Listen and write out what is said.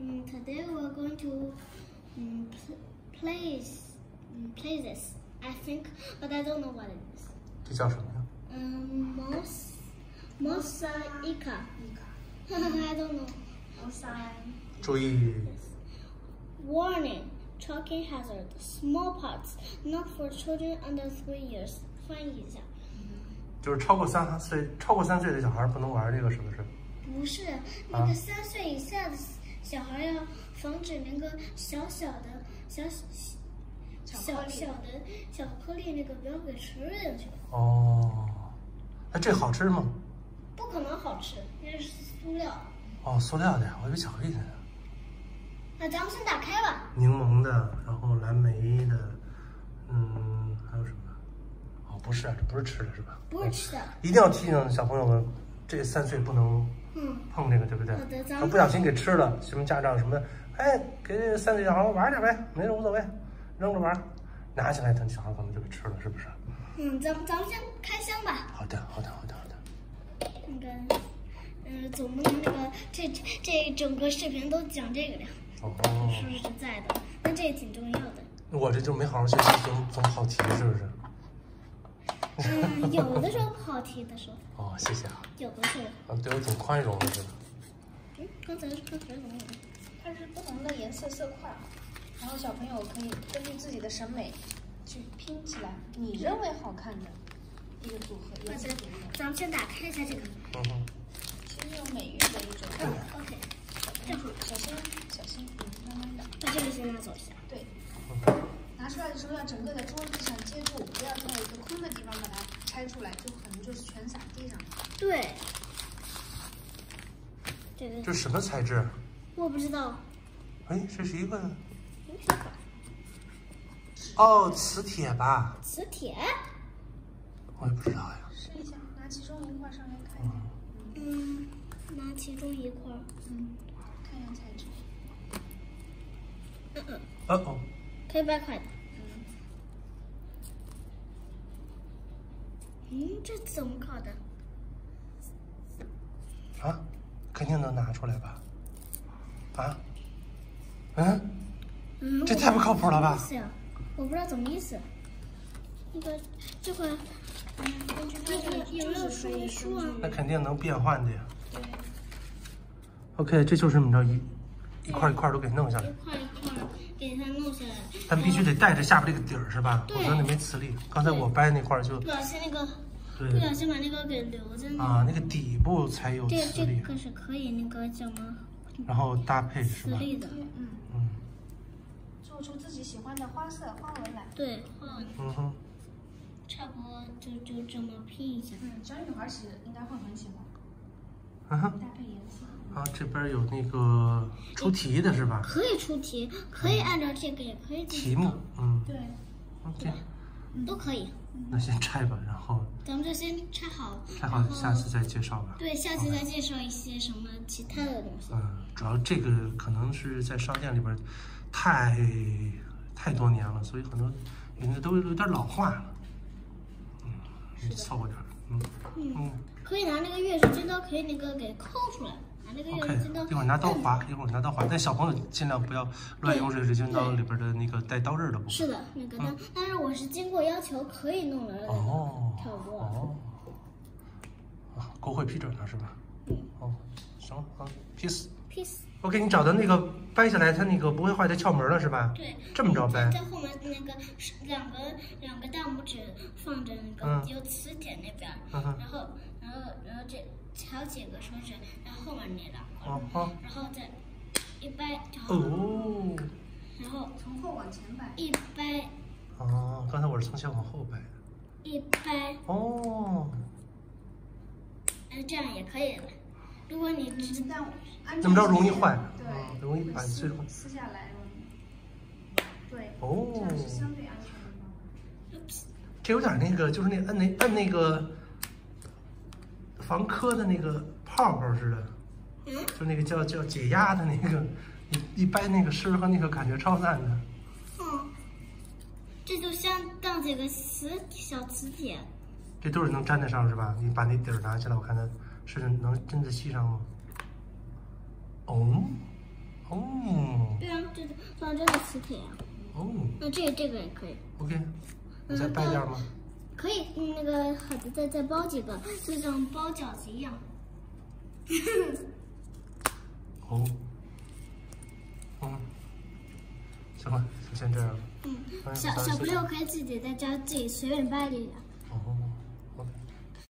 Mm, today we're going to mm, pl- play s- mm, play this. I think, but I don't know what it is. 这叫什么呀？ Um, mos mosaica. 一卡 I don't know. ，O 三注意 Warning: choking hazard. Small parts, not for children under three years. 翻译一下，就是超过三岁，超过三岁的小孩不能玩这个，是不是？不是那个三岁以下的 小孩要防止那个小小的小小巧克力小的巧克力那个不要给吃进去，哦，哎，这好吃吗？不可能好吃，因为是塑料。哦，塑料的呀，我以为巧克力的呢。那咱们先打开吧。柠檬的，然后蓝莓的，嗯，还有什么？哦，不是啊，这不是吃的，是吧？不是吃的，一定要提醒小朋友们，这三岁不能嗯，碰这个，对不对他不小心给吃了，什么家长什么，哎，给这三岁小孩玩点呗，没事无所谓，扔着玩，拿起来他小孩可能就给吃了，是不是？嗯，咱们咱们先开箱吧。好的，好的，好的，好的。那个，嗯，总不能那个这这整个视频都讲这个的，哦，说实在的，那这也挺重要的。我这就没好好学习，总总跑题，是不是？嗯，有的时候不好听的时候，哦，谢谢啊，有的时候，嗯，对我挺宽容的，是吧？嗯，刚才刚才怎么了？它是不同的颜色色块，然后小朋友可以根据自己的审美去拼起来你认为好看的一个组合那咱颜色组合，咱们先打开一下这个。嗯哼，其实有美誉的一种。嗯，OK，小心，小心，小心，嗯，慢慢的。把这个先拿走一下。对，拿出来的时候要整个在桌子上接住，不要在一个空的地方把它拆出来，就可能就是全洒地上了。对，这个这什么材质？我不知道。哎，这是一个哦，磁铁吧？磁铁。我也不知道呀。试一下，拿其中一块上来看一嗯下，嗯，拿其中一块儿。嗯，看一下材质。嗯嗯，哦哦，可以掰块的。嗯，嗯，这怎么搞的？啊，肯定能拿出来吧？啊？嗯，嗯，这太不靠谱了吧什么意思呀？我不知道怎么意思。那个这块，嗯，根据它这个有没有就是说明书啊那肯定能变换的呀。对，OK，这就是这么着一一块一块都给弄下来一，块给它弄下来。但必须得带着下边这个底儿是吧？对否则那没磁力。刚才我掰那块儿就不小心那个，对不小心把那个给留在那。啊，那个底部才有这这磁力，个是可以那个叫什么然后搭配是吧？磁力的。嗯，嗯做出自己喜欢的花色花纹来。对，嗯，嗯哼，差不多就就这么拼一下。嗯，小女孩其实应该会很喜欢，嗯哼，搭配颜色。啊，这边有那个出题的是吧？可以出题，可以按照这个，也可以题目，嗯对，，OK，都可以。那先拆吧，然后咱们就先拆好，拆好下次再介绍吧。对，下次再介绍一些什么其他的东西。嗯，主要这个可能是在商店里边太太多年了，所以很多人家都有点老化了。嗯，你凑合点儿，嗯嗯可以拿那个月式尖刀，可以那个给抠出来，拿那个月，OK，式尖刀。一会儿拿刀划，一会儿拿刀划，但小朋友尽量不要乱用瑞士尖刀里边的那个带刀刃的部分。是的，那个但但是我是经过要求可以弄了的。哦跳过哦，啊，国会批准了是吧？嗯哦，行了啊，peace。我给你找到那个掰下来，它那个不会坏的窍门了是吧？对，这么着掰在后面那个两个两个大拇指放着那个嗯有磁铁那边，嗯然后然后然后这还有几个手指，然后后面那两个，哦好。然后再一掰就好然后从后往前掰。一掰哦，刚才我是从前往后掰的。一掰，哦，那，这样也可以了。如果你但安那么着容易坏，对嗯，容易把撕最后。撕下来容易。对，这哦样是相对安全的。这有点那个，就是那摁那摁那个防磕的那个泡泡似的，嗯，就那个叫叫解压的那个，一一掰那个丝儿和那个感觉超赞的。嗯，这就相当这个磁小磁铁，这都是能粘得上是吧？你把那底儿拿下来，我看它是能真的吸上吗？哦，哦，对啊这个磁铁啊。哦那这这个也可以，，OK，你再掰点吗？可以嗯那个好的再再包几个，就像包饺子一样。哦，嗯，行了，就先这样了。嗯，哎小小朋友可以自己在家自己随便掰一点。哦。